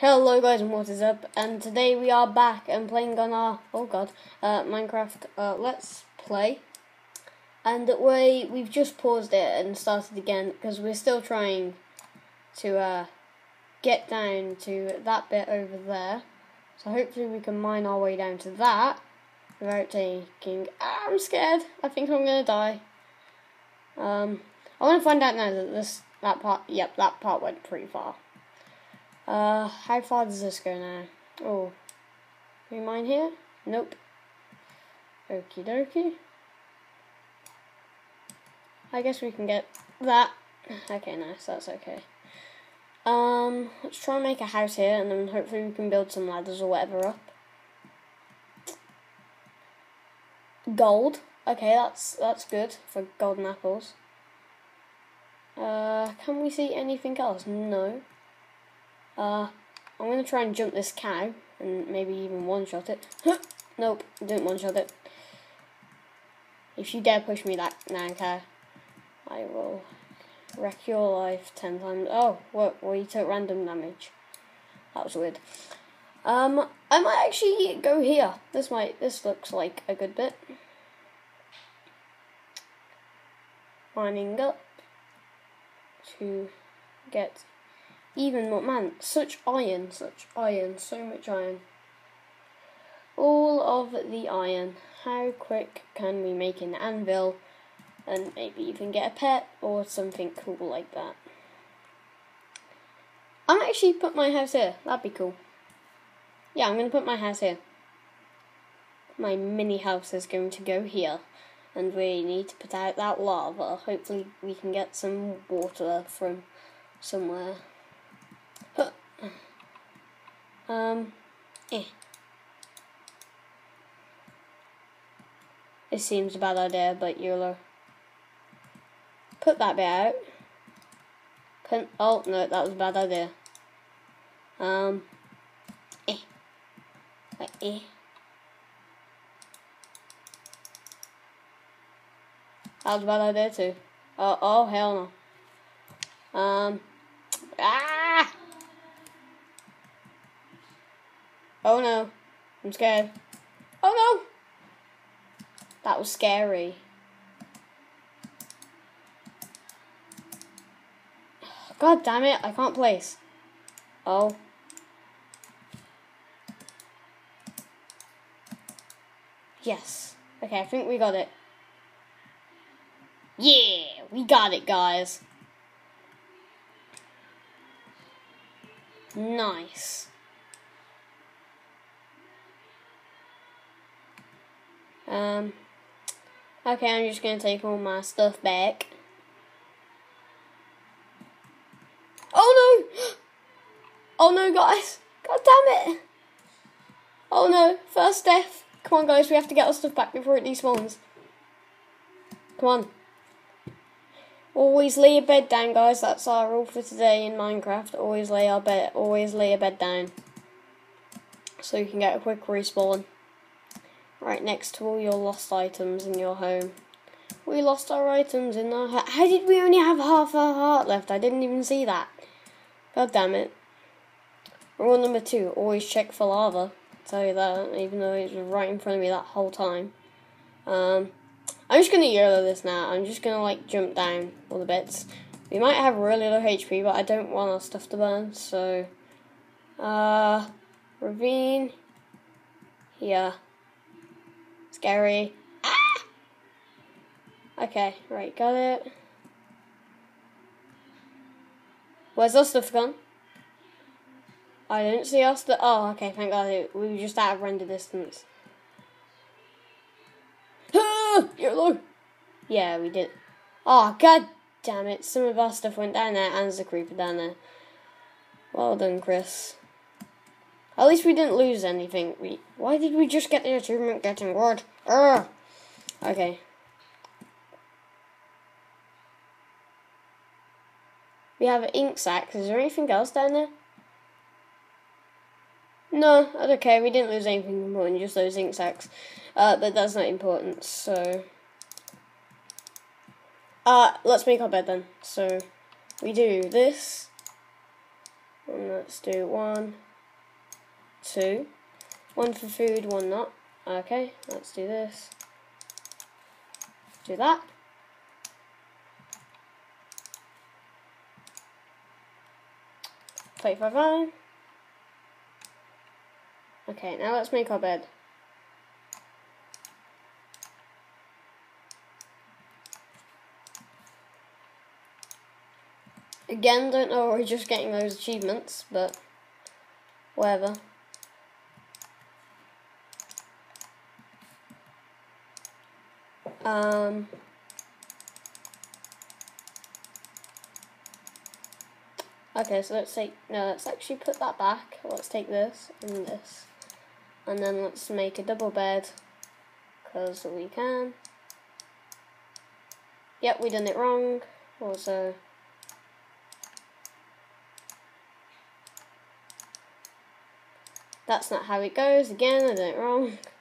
Hello guys and what is up? And today we are back and playing on our oh god uh, Minecraft uh, let's play. And we we've just paused it and started again because we're still trying to uh, get down to that bit over there. So hopefully we can mine our way down to that without taking ah, I'm scared. I think I'm gonna die. Um, I want to find out now that this that part yep that part went pretty far uh, how far does this go now? Oh, we mine here? Nope. Okie dokie. I guess we can get that. Okay, nice. That's okay. Um, let's try and make a house here, and then hopefully we can build some ladders or whatever up. Gold. Okay, that's that's good for golden apples. Uh, can we see anything else? No. Uh, I'm going to try and jump this cow and maybe even one-shot it. nope, didn't one-shot it. If you dare push me that now, cow, I will wreck your life ten times. Oh, what? Well, you took random damage. That was weird. Um, I might actually go here. This might. This looks like a good bit. Mining up to get even more, man, such iron, such iron, so much iron. All of the iron. How quick can we make an anvil and maybe even get a pet or something cool like that? I'm actually put my house here. That'd be cool. Yeah, I'm going to put my house here. My mini house is going to go here. And we need to put out that lava. Hopefully we can get some water from somewhere. Um, eh. It seems a bad idea, but you'll put that bit out. Oh, no, that was a bad idea. Um, eh. Like, eh. That was a bad idea too. Oh, oh, hell no. Um, ah! Oh no. I'm scared. Oh no! That was scary. God damn it, I can't place. Oh. Yes. Okay, I think we got it. Yeah, we got it, guys. Nice. Um, okay, I'm just going to take all my stuff back. Oh no! Oh no, guys! God damn it! Oh no, first death. Come on, guys, we have to get our stuff back before it despawns. Come on. Always lay your bed down, guys. That's our rule for today in Minecraft. Always lay our bed. Always lay your bed down, so you can get a quick respawn right next to all your lost items in your home. We lost our items in our heart. How did we only have half our heart left? I didn't even see that. God damn it. Rule number two, always check for lava. Tell you that, even though it was right in front of me that whole time. Um, I'm just gonna YOLO this now. I'm just gonna like jump down all the bits. We might have really low HP, but I don't want our stuff to burn, so uh ravine here. Scary. Ah! Okay, right, got it. Where's our stuff gone? I didn't see us. The oh, okay, thank God. We were just out of render distance. Ah, low. Yeah, we did. Oh, god damn it. Some of our stuff went down there, and there's a creeper down there. Well done, Chris. At least we didn't lose anything. We why did we just get the achievement getting wood? Ugh. Okay. We have ink sacs. Is there anything else down there? No, that's okay. We didn't lose anything important, just those ink sacs. Uh, but that's not important, so... Uh, let's make our bed then. So, we do this. And let's do one, two. One for food, one not. Okay, let's do this. Do that. Play five iron. Okay, now let's make our bed. Again, don't know we're just getting those achievements, but whatever. Um, okay, so let's take, no, let's actually put that back. Let's take this and this. And then let's make a double bed, because we can. Yep, we done it wrong. Also, That's not how it goes. Again, I did it wrong.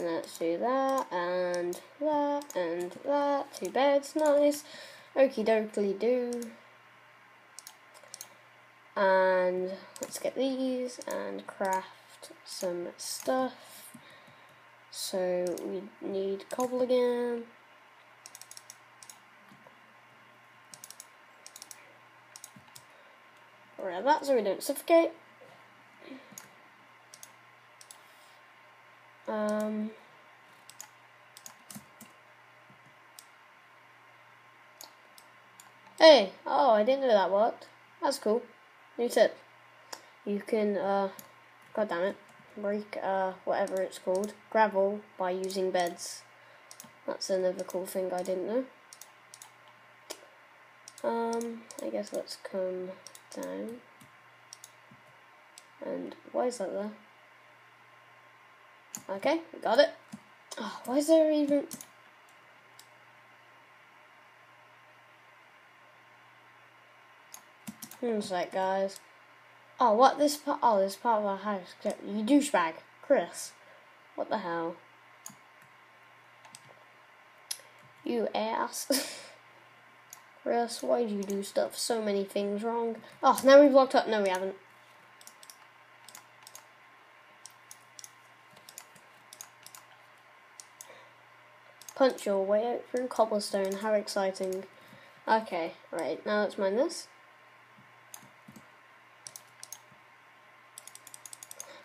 And let's do that, and that, and that. Two beds, nice. Okie dokie do. And let's get these and craft some stuff. So we need cobble again. Right, that so we don't suffocate. Um, hey, oh, I didn't know that worked. That's cool. New tip. You can, uh, god damn it, break, uh, whatever it's called, gravel by using beds. That's another cool thing I didn't know. Um, I guess let's come down. And why is that there? Okay, got it. Oh, why is there even... One sec, guys. Oh, what this part? Oh, this part of our house. You douchebag, Chris. What the hell? You ass. Chris, why do you do stuff so many things wrong? Oh, now we've locked up. No, we haven't. Punch your way out through cobblestone. How exciting. Okay, right. Now let's mine this.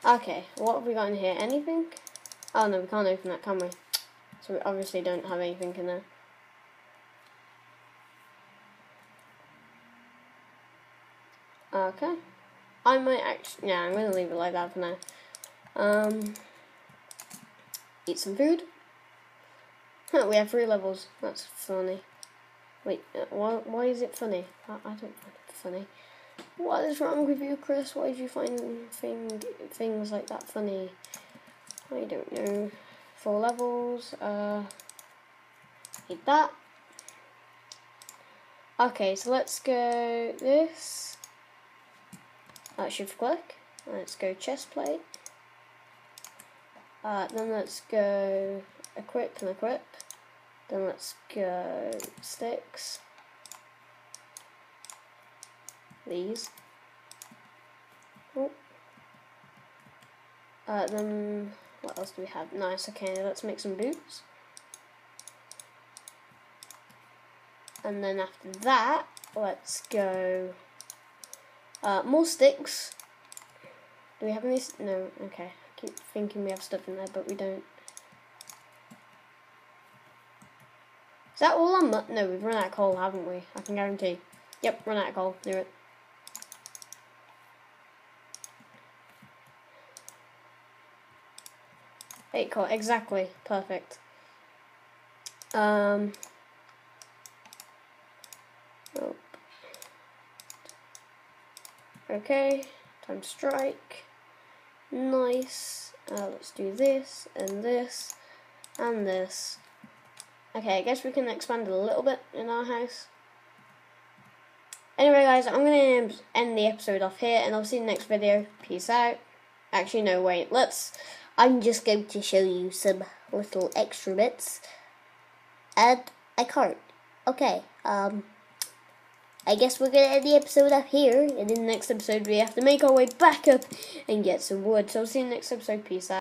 Okay, what have we got in here? Anything? Oh no, we can't open that, can we? So we obviously don't have anything in there. Okay. I might actually, yeah, I'm going to leave it like that for now. Um, eat some food. We have three levels. That's funny. Wait, uh, why, why is it funny? I, I don't find it funny. What is wrong with you, Chris? Why do you find thing, things like that funny? I don't know. Four levels. Uh, eat that. Okay, so let's go this. Uh, shift click. Let's go chest plate. Uh, then let's go equip and equip. Then let's go sticks. These. Oh. Uh, then what else do we have? Nice. Okay, let's make some boots. And then after that, let's go uh, more sticks. Do we have any? No. Okay. I keep thinking we have stuff in there, but we don't. Is that all? No, we've run out of coal, haven't we? I can guarantee. Yep, run out of coal. Do it. Eight coal, exactly. Perfect. Um. Okay, time strike. Nice. Uh, let's do this and this and this. Okay, I guess we can expand a little bit in our house. Anyway, guys, I'm going to end the episode off here, and I'll see you next video. Peace out. Actually, no, wait, let's... I'm just going to show you some little extra bits. And I can't. Okay, um... I guess we're gonna end the episode up here, and in the next episode we have to make our way back up and get some wood. So I'll see you in the next episode. Peace out.